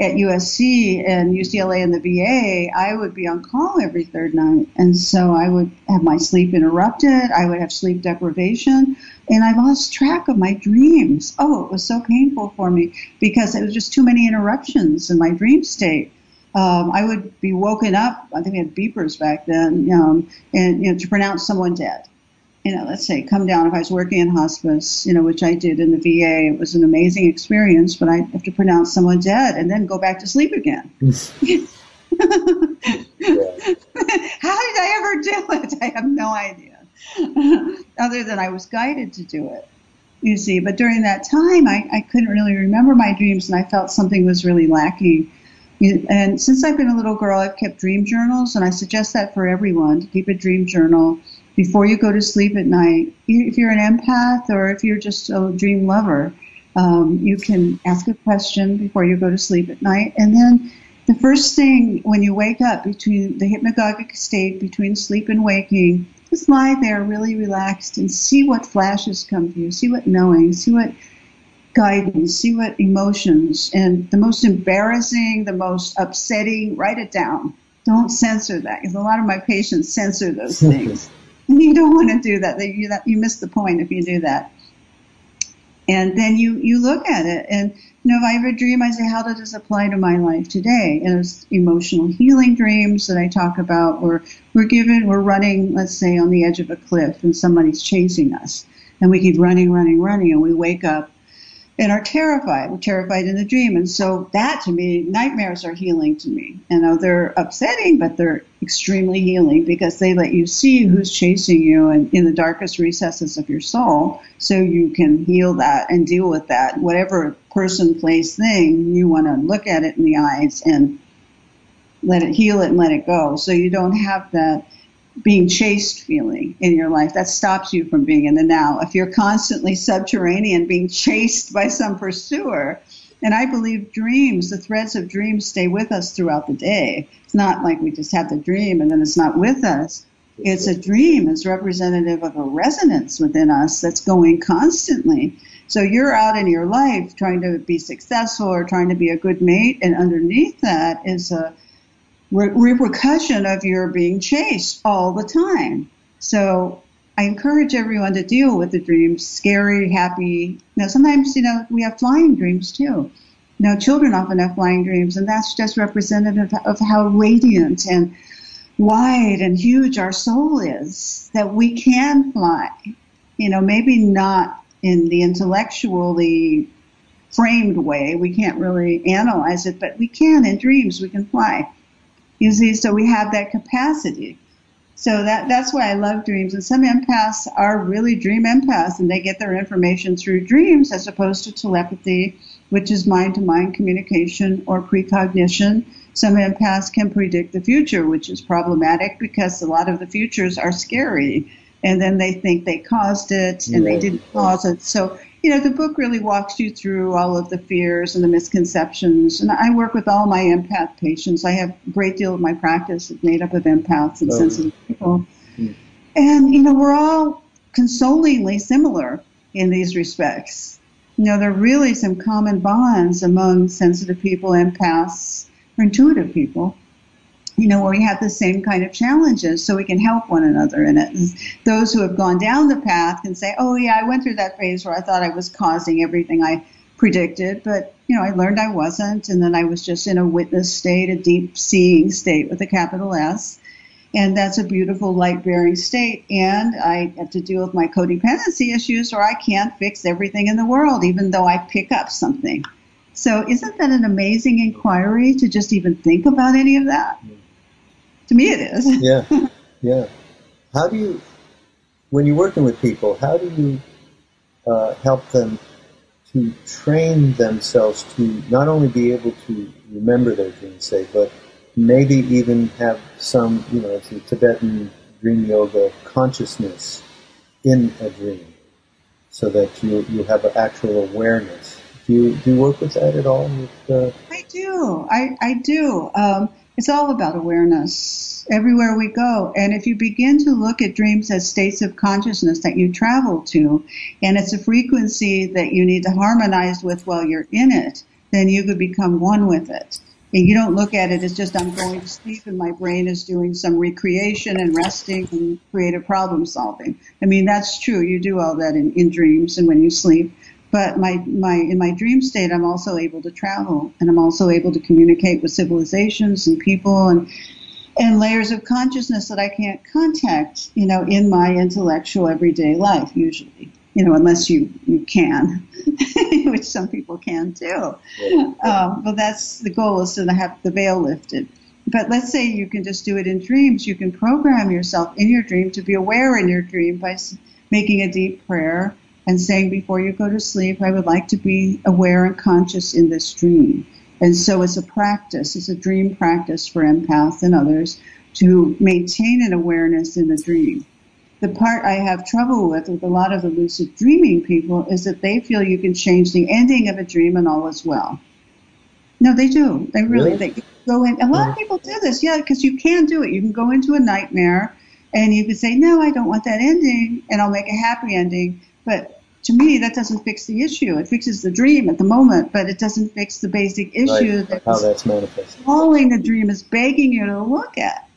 at USC and UCLA and the VA, I would be on call every third night. And so I would have my sleep interrupted. I would have sleep deprivation and I lost track of my dreams. Oh, it was so painful for me because it was just too many interruptions in my dream state. Um, I would be woken up. I think we had beepers back then, um, and you know, to pronounce someone dead. You know, let's say come down if I was working in hospice, you know, which I did in the VA. It was an amazing experience, but I have to pronounce someone dead and then go back to sleep again. How did I ever do it? I have no idea. Other than I was guided to do it, you see. But during that time, I, I couldn't really remember my dreams, and I felt something was really lacking. And since I've been a little girl, I've kept dream journals, and I suggest that for everyone to keep a dream journal before you go to sleep at night. If you're an empath or if you're just a dream lover, um, you can ask a question before you go to sleep at night, and then the first thing when you wake up between the hypnagogic state between sleep and waking, just lie there really relaxed and see what flashes come to you, see what knowing, see what guidance, see what emotions, and the most embarrassing, the most upsetting, write it down. Don't censor that because a lot of my patients censor those things. and you don't want to do that. You, that. you miss the point if you do that. And then you, you look at it and you know, if I have a dream, I say, how does this apply to my life today? And it's emotional healing dreams that I talk about where we're given, we're running, let's say, on the edge of a cliff and somebody's chasing us. And we keep running, running, running, and we wake up and are terrified. Terrified in the dream. And so that to me, nightmares are healing to me. You know, they're upsetting, but they're extremely healing because they let you see who's chasing you and in the darkest recesses of your soul so you can heal that and deal with that. Whatever person, place, thing, you want to look at it in the eyes and let it heal it and let it go. So you don't have that being chased feeling in your life. That stops you from being in the now. If you're constantly subterranean, being chased by some pursuer, and I believe dreams, the threads of dreams stay with us throughout the day. It's not like we just have the dream and then it's not with us. It's a dream is representative of a resonance within us that's going constantly. So you're out in your life trying to be successful or trying to be a good mate, and underneath that is a re- repercussion of your being chased all the time. So I encourage everyone to deal with the dreams, scary, happy. Now, sometimes, you know, we have flying dreams too. Know, children often have flying dreams, and that's just representative of how radiant and wide and huge our soul is, that we can fly. You know, maybe not in the intellectually framed way. We can't really analyze it, but we can in dreams, we can fly. You see, so we have that capacity. So that that's why I love dreams. And some empaths are really dream empaths, and they get their information through dreams as opposed to telepathy, which is mind-to-mind communication or precognition. Some empaths can predict the future, which is problematic because a lot of the futures are scary, and then they think they caused it and yeah. they didn't cause it. So you know, the book really walks you through all of the fears and the misconceptions. And I work with all my empath patients. I have a great deal of my practice is made up of empaths and oh. sensitive people. Mm. And, you know, we're all consolingly similar in these respects. You know, there are really some common bonds among sensitive people, empaths, or intuitive people you know, where we have the same kind of challenges so we can help one another in it. And those who have gone down the path can say, oh, yeah, I went through that phase where I thought I was causing everything I predicted, but, you know, I learned I wasn't. And then I was just in a witness state, a deep seeing state with a capital S. And that's a beautiful light bearing state. And I have to deal with my codependency issues or I can't fix everything in the world, even though I pick up something. So isn't that an amazing inquiry to just even think about any of that? To me, it is. yeah, yeah. How do you, when you're working with people, how do you uh, help them to train themselves to not only be able to remember their dreams, say, but maybe even have some, you know, the Tibetan dream yoga consciousness in a dream, so that you you have an actual awareness. Do you do you work with that at all? With, uh... I do. I I do. Um, it's all about awareness everywhere we go. And if you begin to look at dreams as states of consciousness that you travel to, and it's a frequency that you need to harmonize with while you're in it, then you could become one with it. And you don't look at it as just I'm going to sleep and my brain is doing some recreation and resting and creative problem solving. I mean, that's true. You do all that in, in dreams and when you sleep. But my, my, in my dream state, I'm also able to travel and I'm also able to communicate with civilizations and people and, and layers of consciousness that I can't contact, you know, in my intellectual everyday life usually, you know, unless you, you can, which some people can too. Um, but that's the goal is to have the veil lifted. But let's say you can just do it in dreams. You can program yourself in your dream to be aware in your dream by making a deep prayer and saying before you go to sleep, I would like to be aware and conscious in this dream. And so it's a practice, it's a dream practice for empaths and others to maintain an awareness in the dream. The part I have trouble with with a lot of the lucid dreaming people is that they feel you can change the ending of a dream and all is well. No, they do. They really, really? they go in. A lot of people do this, yeah, because you can do it. You can go into a nightmare and you can say, no, I don't want that ending, and I'll make a happy ending. But to me, that doesn't fix the issue. It fixes the dream at the moment, but it doesn't fix the basic issue right. how that's manifested. Following the dream is begging you to look at.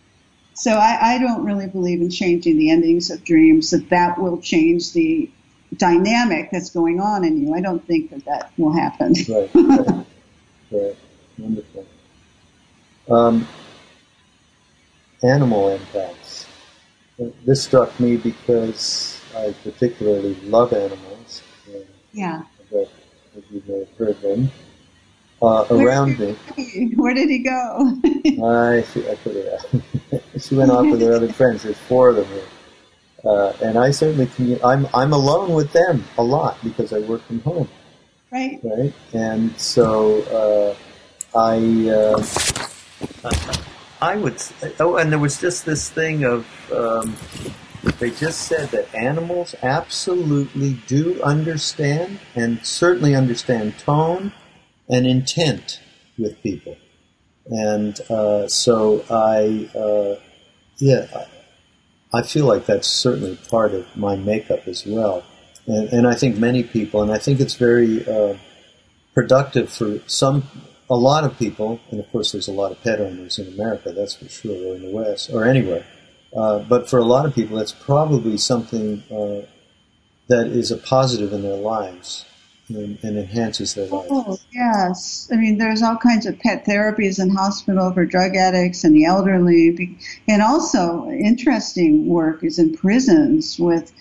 So I, I don't really believe in changing the endings of dreams. That that will change the dynamic that's going on in you. I don't think that that will happen. Right. right. right. Wonderful. Um, animal empaths. This struck me because I particularly love animals. Yeah. But you may have heard. Uh, around me. Where did he go? I, she, I put it out. she went off with her other friends. There's four of them here. Uh, and I certainly can. I'm I'm alone with them a lot because I work from home. Right. Right. And so uh, I uh, I would. Oh, and there was just this thing of um, they just said that animals absolutely do understand and certainly understand tone and intent with people. And uh, so I, uh, yeah, I feel like that's certainly part of my makeup as well. And, and I think many people, and I think it's very uh, productive for some, a lot of people, and of course there's a lot of pet owners in America, that's for sure, or in the West, or anywhere uh, but for a lot of people, that's probably something uh, that is a positive in their lives and, and, enhances their lives. Oh, yes. I mean, there's all kinds of pet therapies in hospital for drug addicts and the elderly. And also, interesting work is in prisons with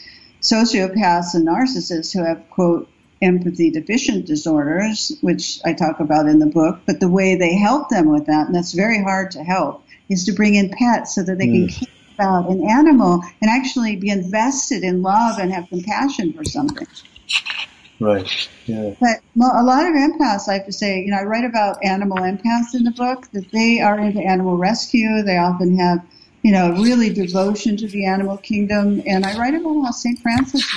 sociopaths and narcissists who have, quote, empathy deficient disorders, which I talk about in the book, but the way they help them with that, and that's very hard to help, is to bring in pets so that they mm. can keep about an animal and actually be invested in love and have compassion for something. Right. Yeah. But a lot of empaths, I have to say, you know, I write about animal empaths in the book that they are into animal rescue. They often have, you know, really devotion to the animal kingdom. And I write about how St. Francis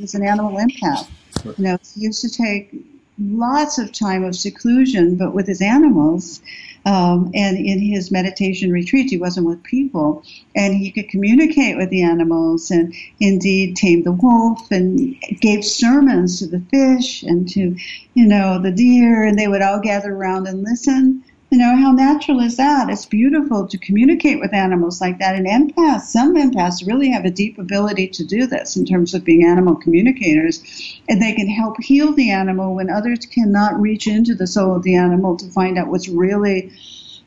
is an animal empath. You know, he used to take lots of time of seclusion, but with his animals. Um, and in his meditation retreats, he wasn't with people, and he could communicate with the animals, and indeed tame the wolf, and gave sermons to the fish and to, you know, the deer, and they would all gather around and listen. You know, how natural is that? It's beautiful to communicate with animals like that. And empaths, some empaths really have a deep ability to do this in terms of being animal communicators. And they can help heal the animal when others cannot reach into the soul of the animal to find out what's really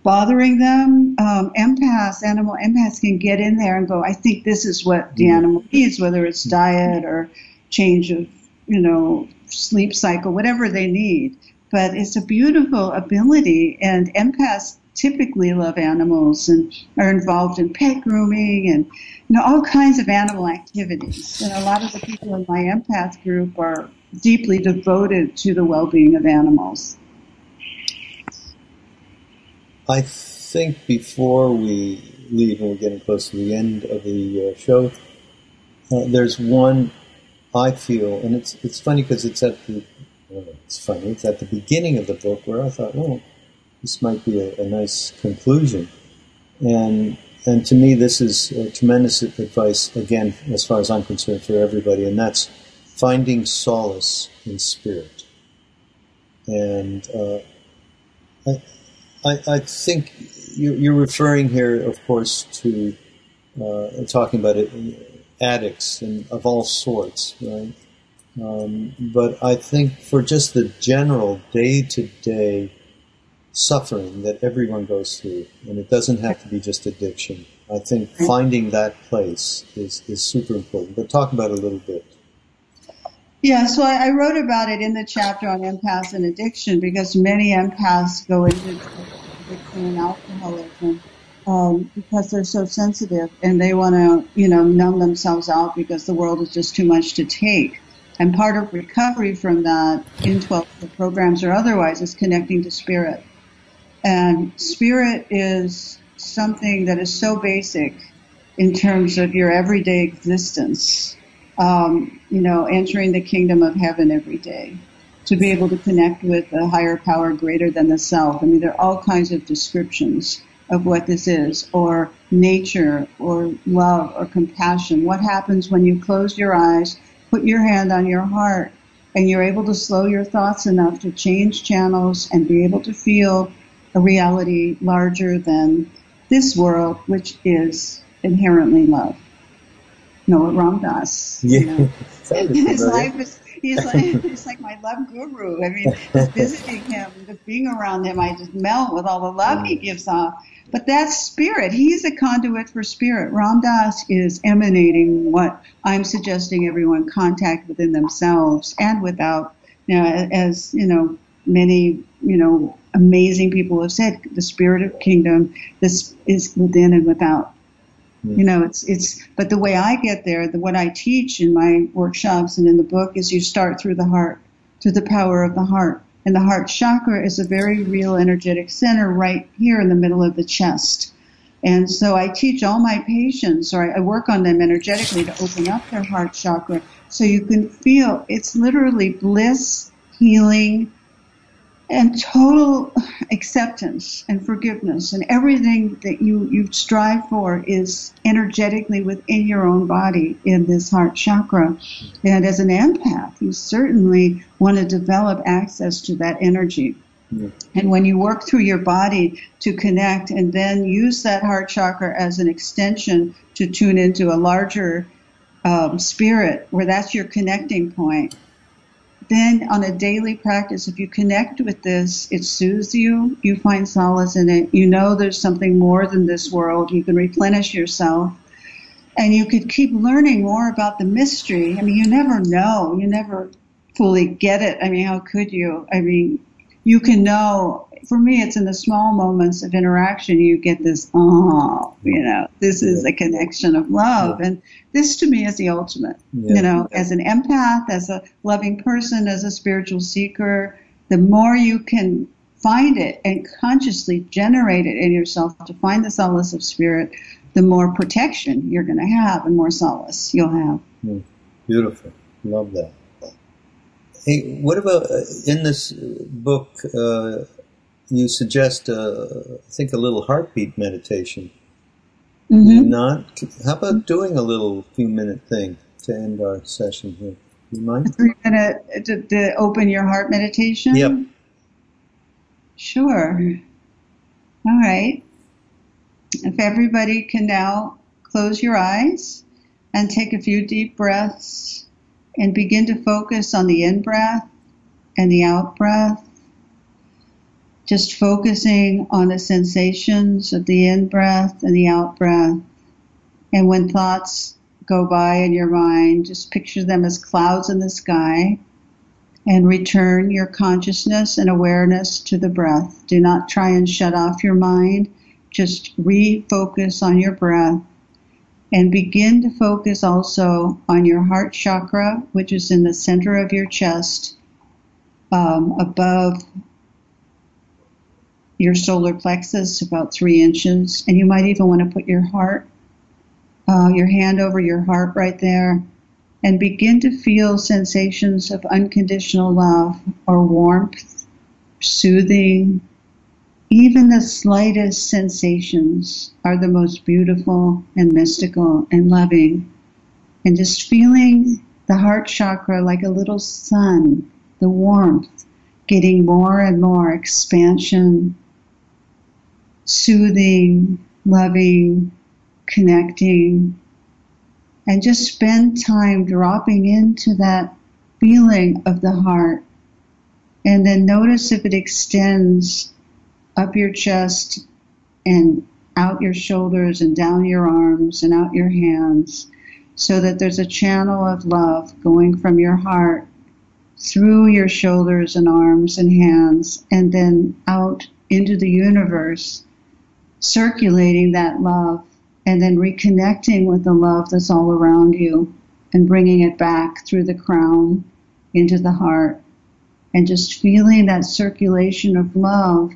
bothering them. Um, empaths, animal empaths can get in there and go, I think this is what the mm-hmm. animal needs, whether it's diet or change of, you know, sleep cycle, whatever they need but it's a beautiful ability. And empaths typically love animals and are involved in pet grooming and you know all kinds of animal activities. And a lot of the people in my empath group are deeply devoted to the well-being of animals. I think before we leave and we're getting close to the end of the uh, show, uh, there's one I feel, and it's it's funny because it's at the it's funny. It's at the beginning of the book where I thought, oh, this might be a, a nice conclusion. And and to me, this is tremendous advice, again, as far as I'm concerned, for everybody, and that's finding solace in spirit. And uh, I, I, I, think you're referring here, of course, to uh, talking about addicts and of all sorts, right? Um, but I think for just the general day to day suffering that everyone goes through, and it doesn't have to be just addiction, I think finding that place is, is super important. But talk about it a little bit. Yeah, so I, I wrote about it in the chapter on empaths and addiction because many empaths go into addiction and alcoholism um, because they're so sensitive and they want to, you know, numb themselves out because the world is just too much to take. And part of recovery from that in 12 programs or otherwise is connecting to spirit. And spirit is something that is so basic in terms of your everyday existence. Um, you know, entering the kingdom of heaven every day to be able to connect with a higher power greater than the self. I mean, there are all kinds of descriptions of what this is, or nature, or love, or compassion. What happens when you close your eyes put your hand on your heart and you're able to slow your thoughts enough to change channels and be able to feel a reality larger than this world, which is inherently love. Noah Ram Dass. Yeah. You know? his life is he's like he's like my love guru. I mean, visiting him, just being around him, I just melt with all the love he mm. gives off. But that's spirit. He's a conduit for spirit. Ram Dass is emanating what I'm suggesting everyone contact within themselves and without. You know, as you know, many you know amazing people have said, the spirit of kingdom this is within and without. Mm. You know, it's it's. But the way I get there, the what I teach in my workshops and in the book is you start through the heart, through the power of the heart, and the heart chakra is a very real energetic center right here in the middle of the chest. And so I teach all my patients, or I work on them energetically to open up their heart chakra, so you can feel it's literally bliss, healing, and total acceptance and forgiveness and everything that you, you strive for is energetically within your own body in this heart chakra. And as an empath, you certainly want to develop access to that energy. And when you work through your body to connect and then use that heart chakra as an extension to tune into a larger um, spirit where that's your connecting point, then on a daily practice, if you connect with this, it soothes you. You find solace in it. You know there's something more than this world. You can replenish yourself. And you could keep learning more about the mystery. I mean, you never know. You never fully get it. I mean, how could you? I mean, you can know. For me, it's in the small moments of interaction you get this, oh, you know, this is a connection of love. And this to me is the ultimate. Yeah. You know, as an empath, as a loving person, as a spiritual seeker, the more you can find it and consciously generate it in yourself to find the solace of spirit, the more protection you're going to have and more solace you'll have. Hmm. Beautiful. Love that. Hey, what about uh, in this book? Uh, you suggest, uh, I think, a little heartbeat meditation. You not? How about doing a little few minute thing to end our session here? You mind? You're to, to, to open your heart meditation? Yep. Sure. All right. If everybody can now close your eyes and take a few deep breaths and begin to focus on the in breath and the out breath. Just focusing on the sensations of the in breath and the out breath. And when thoughts go by in your mind, just picture them as clouds in the sky and return your consciousness and awareness to the breath. Do not try and shut off your mind. Just refocus on your breath and begin to focus also on your heart chakra, which is in the center of your chest, um, above your solar plexus, about three inches. And you might even want to put your heart, uh, your hand over your heart right there, and begin to feel sensations of unconditional love or warmth, soothing. Even the slightest sensations are the most beautiful and mystical and loving. And just feeling the heart chakra like a little sun, the warmth, getting more and more expansion, soothing, loving, connecting, and just spend time dropping into that feeling of the heart. And then notice if it extends up your chest and out your shoulders and down your arms and out your hands so that there's a channel of love going from your heart through your shoulders and arms and hands and then out into the universe, circulating that love and then reconnecting with the love that's all around you and bringing it back through the crown into the heart. And just feeling that circulation of love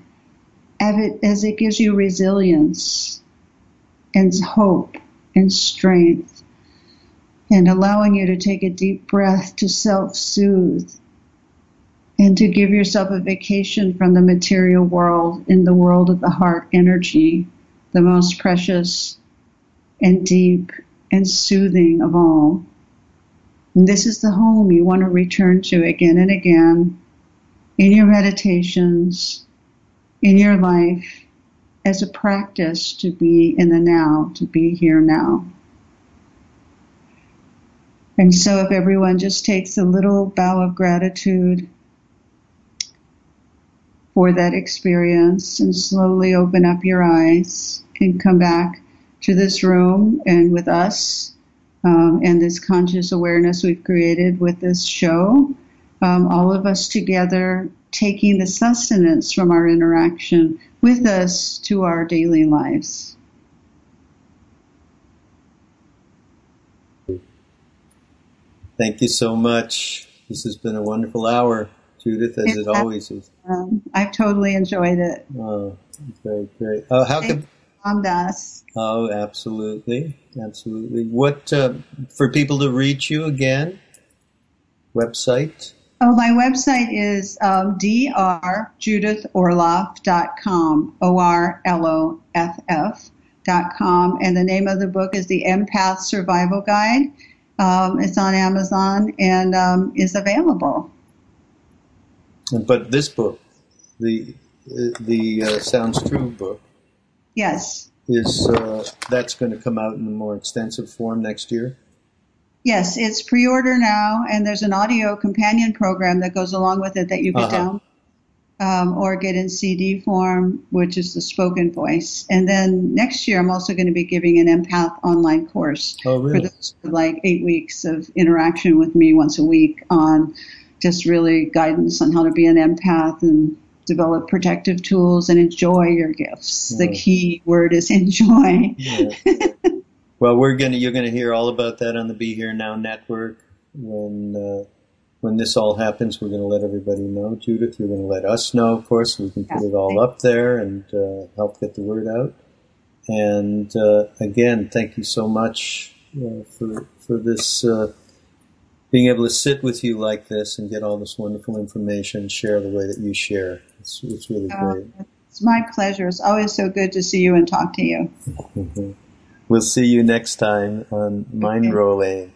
as it, as it gives you resilience and hope and strength and allowing you to take a deep breath to self soothe and to give yourself a vacation from the material world in the world of the heart energy, the most precious and deep and soothing of all. And this is the home you want to return to again and again in your meditations, in your life, as a practice to be in the now, to be here now. And so, if everyone just takes a little bow of gratitude for that experience and slowly open up your eyes and come back to this room and with us um, and this conscious awareness we've created with this show, um, all of us together taking the sustenance from our interaction with us to our daily lives. Thank you so much. This has been a wonderful hour, Judith, as it always is. Um, I've totally enjoyed it. Oh, very great. Uh, how can? us. Oh, absolutely, absolutely. What uh, for people to reach you again? Website. Oh, my website is um, drjudithorloff.com, O R L O F F.com, and the name of the book is The Empath Survival Guide. Um, it's on Amazon and um, is available. But this book, the the uh, Sounds True book, yes, is uh, that's going to come out in a more extensive form next year. Yes, it's pre-order now, and there's an audio companion program that goes along with it that you get Uh-huh. down um, or get in CD form, which is the spoken voice. And then next year, I'm also going to be giving an empath online course Oh, for really? those like eight weeks of interaction with me once a week on just really guidance on how to be an empath and develop protective tools and enjoy your gifts. The key word is enjoy. Well, we're gonna you're gonna hear all about that on the Be Here Now network when uh, when this all happens. We're gonna let everybody know. Judith, you're gonna let us know, of course, we can put it all up there and uh, help get the word out. And uh, again, thank you so much uh, for for this. Being able to sit with you like this and get all this wonderful information, share the way that you share. It's, it's really great. Uh, it's my pleasure. It's always so good to see you and talk to you. We'll see you next time on Mind Okay. Rolling.